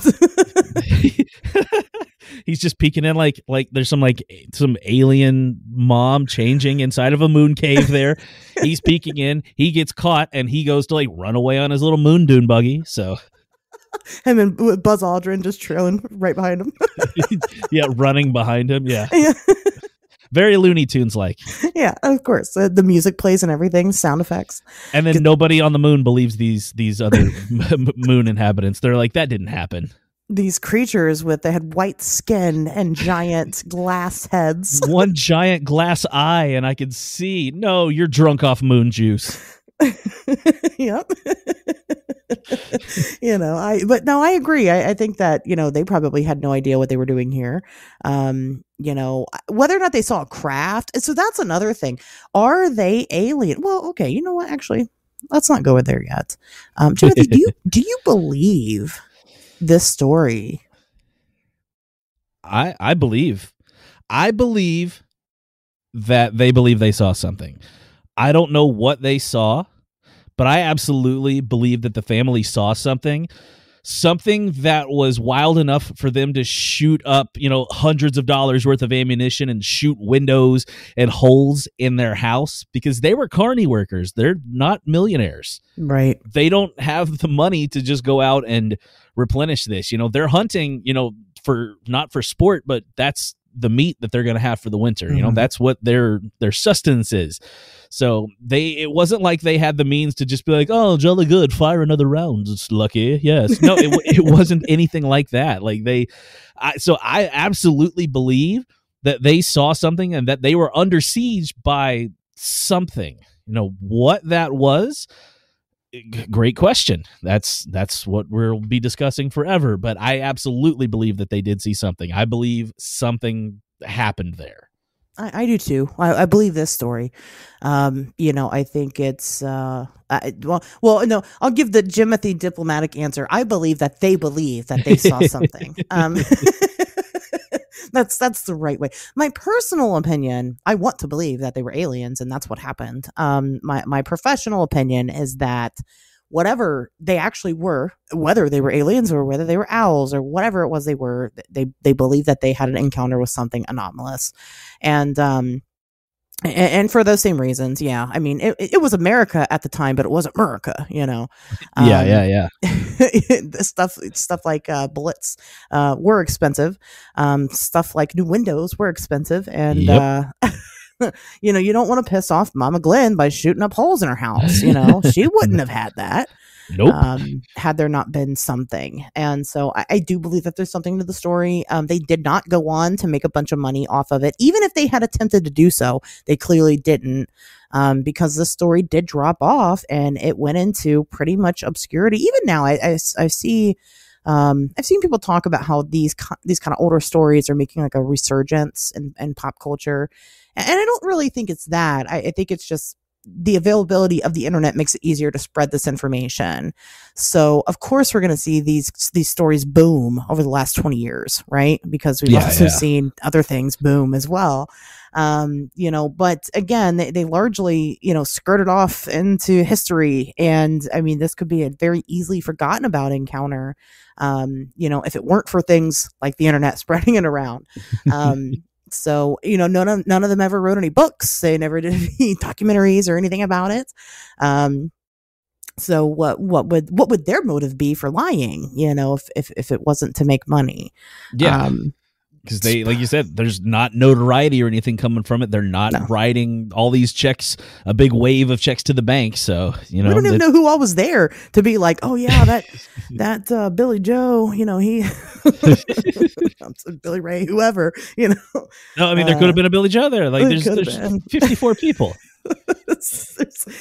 He's just peeking in like like there's some like some alien mom changing inside of a moon cave there. He's peeking in, he gets caught and he goes to like run away on his little moon dune buggy. So him and then buzz aldrin just trailing right behind him yeah, running behind him. Yeah. yeah Very Looney Tunes like. yeah of course uh, the music plays and everything sound effects And then nobody on the moon believes these these other moon inhabitants. They're like that didn't happen. these creatures with they had white skin and giant glass heads One giant glass eye and I could see. No, you're drunk off moon juice. yep. you know, I but no, I agree. I, I think that you know they probably had no idea what they were doing here. Um, you know, whether or not they saw a craft. So that's another thing. Are they alien? Well, okay. You know what? Actually, let's not go there yet. Um, Jimothy, do you do you believe this story? I I believe. I believe that they believe they saw something. I don't know what they saw, but I absolutely believe that the family saw something. Something that was wild enough for them to shoot up, you know, hundreds of dollars worth of ammunition and shoot windows and holes in their house because they were carny workers. They're not millionaires Right. they don't have the money to just go out and replenish this. You know, they're hunting, you know, for not for sport, but that's the meat that they're going to have for the winter. You know, Mhm. that's what their their sustenance is. So they it wasn't like they had the means to just be like, "Oh, jolly good, fire another round. It's lucky." Yes. No, it, it wasn't anything like that. Like they I so I absolutely believe that they saw something and that they were under siege by something. You know, what that was eh, great question that's that's what we'll be discussing forever but i absolutely believe that they did see something i believe something happened there I, I do too. I, I believe this story. Um, you know, I think it's uh, I, well, well, no, I'll give the Jimothy diplomatic answer. I believe that they believe that they saw something. um, that's that's the right way. My personal opinion, I want to believe that they were aliens, and that's what happened. Um, my my professional opinion is that whatever they actually were, whether they were aliens or whether they were owls or whatever it was they were, they they believe that they had an encounter with something anomalous, and um, and, and for those same reasons, yeah. I mean, it, it was America at the time, but it wasn't America, you know. yeah Um, yeah yeah the stuff stuff like uh, bullets uh, were expensive. Um, stuff like new windows were expensive, and Yep. uh, you know you don't want to piss off Mama Glenn by shooting up holes in her house. You know she wouldn't have had that nope um, had there not been something. And so I, I do believe that there's something to the story. Um, they did not go on to make a bunch of money off of it, even if they had attempted to do so. They clearly didn't. Um, because the story did drop off and it went into pretty much obscurity. Even now, I, I, I see, um, I've seen people talk about how these these kind of older stories are making like a resurgence in, in pop culture, and, I don't really think it's that. I, I think it's just the availability of the internet makes it easier to spread this information. So of course we're going to see these these stories boom over the last 20 years, right? Because we've Yeah, also yeah. seen other things boom as well. Um, you know, but again, they, they largely, you know, skirted off into history. And I mean, this could be a very easily forgotten about encounter. Um, you know, if it weren't for things like the internet spreading it around. Um, so you know none of none of them ever wrote any books. They never did any documentaries or anything about it. Um so what what would what would their motive be for lying you know if if, if it wasn't to make money? Yeah. Um, because they like you said there's not notoriety or anything coming from it. They're not no. writing all these checks a big wave of checks to the bank so you know we don't even know who all was there to be like oh yeah that that uh, billy joe you know he billy ray whoever you know? No i mean there could have uh, been a billy joe there. Like there's, there's 54 people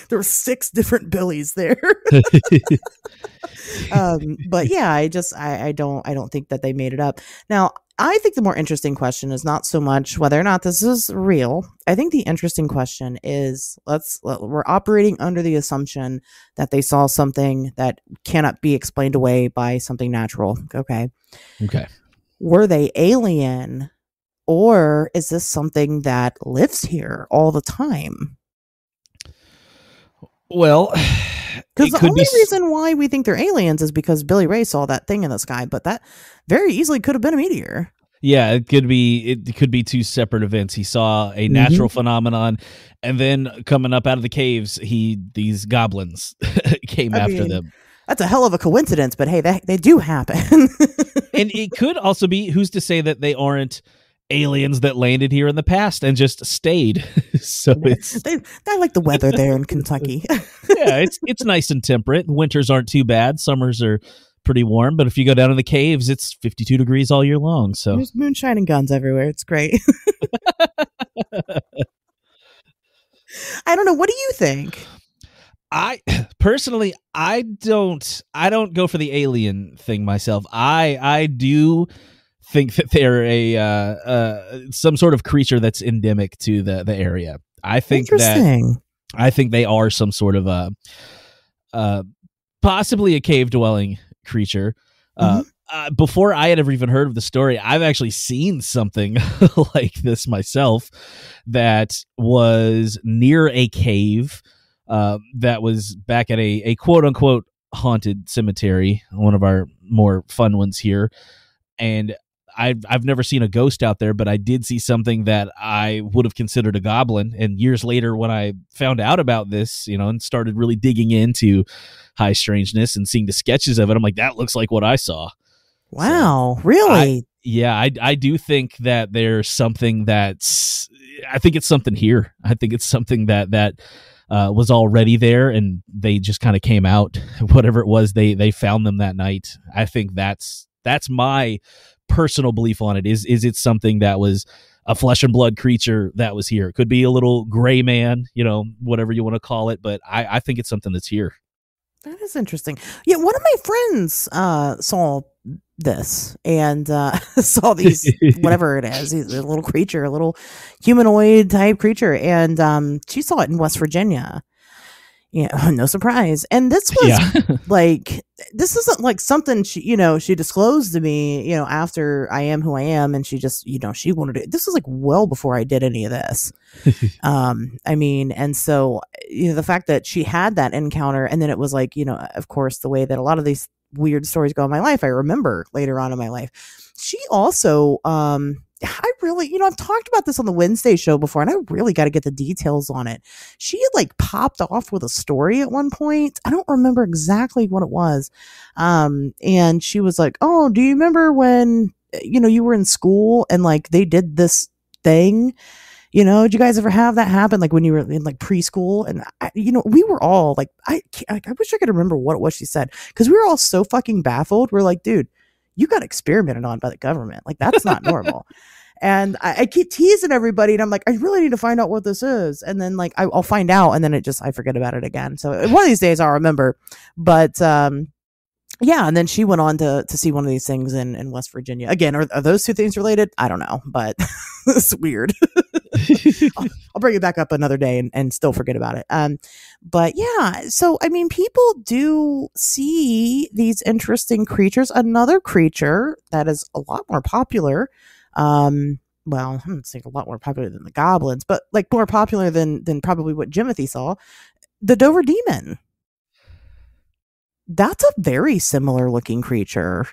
there were six different billies there um, but yeah i just I, I don't i don't think that they made it up now I think the more interesting question is not so much whether or not this is real. I think the interesting question is let's we're operating under the assumption that they saw something that cannot be explained away by something natural. Okay. Okay. Were they alien or is this something that lives here all the time? Well, because the only be... reason why we think they're aliens is because Billy Ray saw that thing in the sky, but that very easily could have been a meteor. Yeah, it could be it could be two separate events. He saw a mm-hmm. natural mm-hmm. phenomenon and then coming up out of the caves, he these goblins came I after mean, them. That's a hell of a coincidence, but hey, they they do happen. and it could also be who's to say that they aren't aliens that landed here in the past and just stayed. so it's they, I like the weather there in Kentucky. yeah, it's it's nice and temperate. Winters aren't too bad. Summers are pretty warm, but if you go down in the caves, it's 52 degrees all year long. So there's moonshine and guns everywhere. It's great. I don't know. What do you think? I personally I don't I don't go for the alien thing myself. I I do think that they're a uh, uh, some sort of creature that's endemic to the the area. I think that I think they are some sort of a uh, possibly a cave dwelling creature. Uh, mm-hmm. Uh, before I had ever even heard of the story, I've actually seen something like this myself that was near a cave uh, that was back at a, a quote unquote haunted cemetery, one of our more fun ones here. And I've I've never seen a ghost out there, but I did see something that I would have considered a goblin. And years later, when I found out about this, you know, and started really digging into high strangeness and seeing the sketches of it, I'm like, that looks like what I saw. Wow, so really? I, yeah, I I do think that there's something that's I think it's something here. I think it's something that that uh, was already there and they just kind of came out whatever it was they they found them that night i think that's that's my personal belief on it. Is is it something that was a flesh and blood creature that was here? It could be a little gray man, you know, whatever you want to call it, but I, I think it's something that's here. That is interesting. Yeah, one of my friends uh, saw this and uh, saw these whatever it is, a little creature, a little humanoid type creature, and um, she saw it in West Virginia yeah, no surprise. And this was yeah. like this isn't like something she, you know, she disclosed to me, you know, after I am who I am, and she just, you know, she wanted it. This was like well before I did any of this. um, I mean, and so you know, the fact that she had that encounter, and then it was like, you know, of course, the way that a lot of these weird stories go in my life, I remember later on in my life. She also, um, I really, you know, I've talked about this on the Wednesday show before, and I really got to get the details on it. She had like popped off with a story at one point. I don't remember exactly what it was. Um, and she was like, Oh, do you remember when, you know, you were in school and like they did this thing? You know, did you guys ever have that happen? Like when you were in like preschool and I, you know, we were all like, I, I wish I could remember what it was she said because we were all so fucking baffled. We're like, dude, you got experimented on by the government. Like that's not normal. And I, I, keep teasing everybody, and I'm like, I really need to find out what this is. And then like I, will find out, and then it just I forget about it again. So one of these days I'll remember. But um, yeah, and then she went on to to see one of these things in in West Virginia. Again, are, are those two things related? I don't know, but it's weird. I'll, I'll, bring it back up another day and, and still forget about it. Um, but yeah, so I mean, people do see these interesting creatures. Another creature that is a lot more popular um, well, I'm not saying a lot more popular than the goblins, but like more popular than than probably what Jimothy saw, the Dover Demon. That's a very similar looking creature.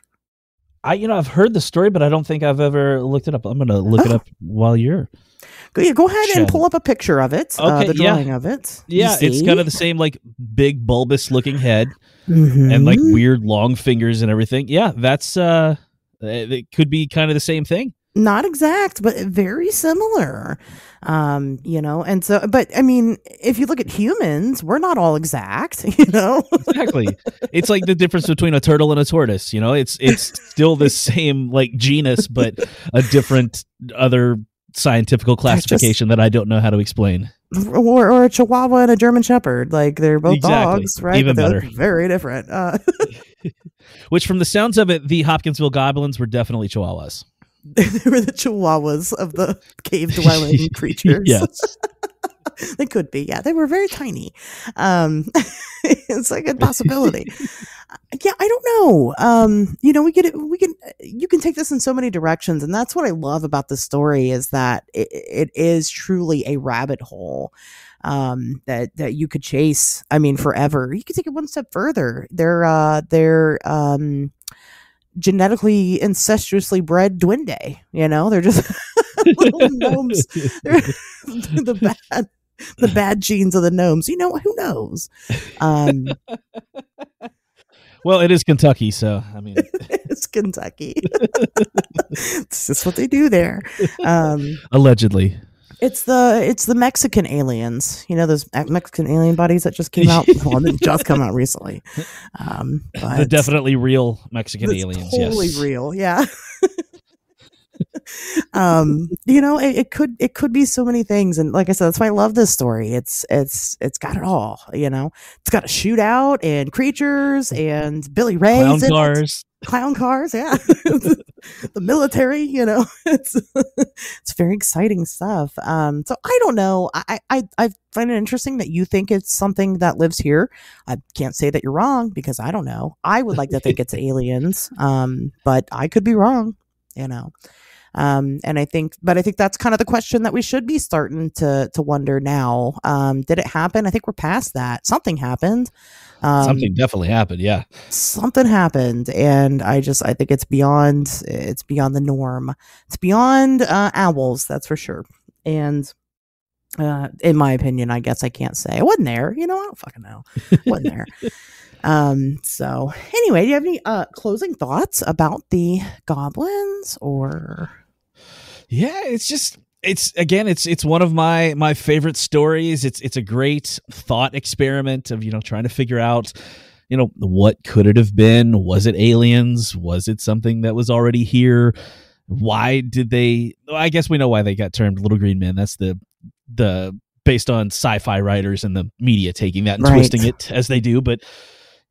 I you know I've heard the story, but I don't think I've ever looked it up. I'm gonna look it Oh. up while you're. Go, yeah, go ahead and pull up a picture of it. uh, Okay, the yeah. drawing of it. Yeah, it's kind of the same like big bulbous looking head and like Mhm. weird long fingers and everything. Yeah, that's uh, it could be kind of the same thing. Not exact, but very similar. Um, you know, and so, but I mean, if you look at humans, we're not all exact, you know. Exactly. it's like the difference between a turtle and a tortoise. You know, it's it's still the same like genus, but a different other scientific just- classification that I don't know how to explain. or, or a Chihuahua and a German Shepherd, like they're both Exactly. dogs, right? Even better. very different. Uh, Which, from the sounds of it, the Hopkinsville Goblins were definitely Chihuahuas. They were the Chihuahuas of the cave dwelling creatures. yes. they could be. Yeah, they were very tiny. Um, it's like a possibility. yeah, I don't know. Um, you know, we could we can you can take this in so many directions, and that's what I love about the story is that it, it is truly a rabbit hole um that that you could chase i mean forever you could take it one step further they're uh they're um genetically incestuously bred duende you know? They're just little gnomes. They're the bad the bad genes of the gnomes. You know who knows? Um Well, it is Kentucky, so I mean, it's kentucky. It's just what they do there. Um allegedly. It's the it's the mexican aliens. You know those mexican alien bodies that just came out? Well they just come out recently. Um but the definitely real Mexican aliens. totally yes. real yeah. Um you know it, it could it could be so many things and like i said that's why i love this story. It's it's it's got it all you know? It's got a shootout and creatures and billy ray Clown cars. clown cars yeah the military you know? It's it's very exciting stuff. Um so i don't know. I, I i find it interesting that you think it's something that lives here. I can't say that you're wrong because i don't know. I would like to think it's aliens um but i could be wrong you know um and i think but i think that's kind of the question that we should be starting to to wonder now. Um did it happen? I think we're past that. Something happened. Um Something definitely happened. Yeah. something happened and i just i think it's beyond it's beyond the norm. It's beyond uh owls that's for sure. And uh in my opinion i guess i can't say. I wasn't there. You know i don't fucking know wasn't there um so anyway do you have any uh closing thoughts about the goblins or Yeah, it's just it's again it's it's one of my my favorite stories. It's it's a great thought experiment of, you know, trying to figure out you know what could it have been? Was it aliens? Was it something that was already here? Why did they well, I guess we know why they got termed little green men. That's the the based on sci-fi writers and the media taking that and Right. twisting it as they do, but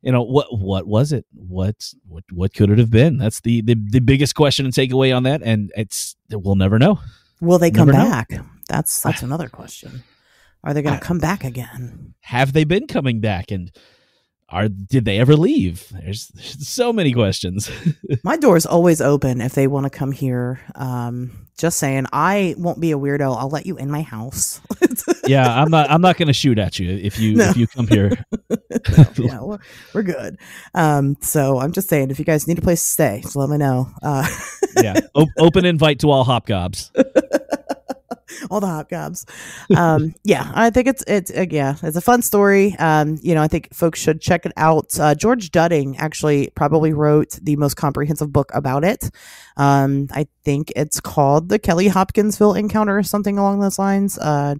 you know what what was it? What what what could it have been? That's the the, the biggest question and takeaway on that and it's we'll never know. Will they come Never know. back? That's that's another question. Are they going to come back again? Have they been coming back? And are did they ever leave there's, there's so many questions My door is always open if they want to come here. Um, just saying, I won't be a weirdo. I'll let you in my house. yeah i'm not i'm not going to shoot at you if you No. if you come here yeah, we're, we're good. Um, so I'm just saying, if you guys need a place to stay, just let me know. Uh, yeah o- open invite to all hopgobs all the hobgobs. Um, yeah, I think it's it's uh, yeah, it's a fun story. Um, you know, I think folks should check it out. Uh, George Dudding actually probably wrote the most comprehensive book about it. Um, I think it's called the Kelly Hopkinsville Encounter or something along those lines. Uh,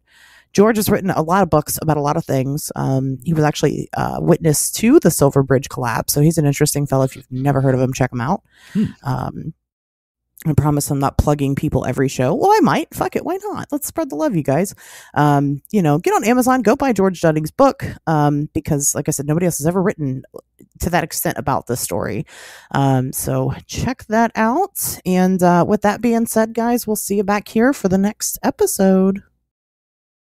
George has written a lot of books about a lot of things. Um, he was actually uh, witness to the Silver Bridge collapse, so he's an interesting fellow. If you've never heard of him, check him out. Hmm. Um, I promise I'm not plugging people every show. Well, I might. Fuck it. Why not? Let's spread the love, you guys. Um, you know, get on Amazon, go buy George Dudding's book. Um, because like I said, nobody else has ever written to that extent about this story. Um, so check that out. And uh, with that being said, guys, we'll see you back here for the next episode.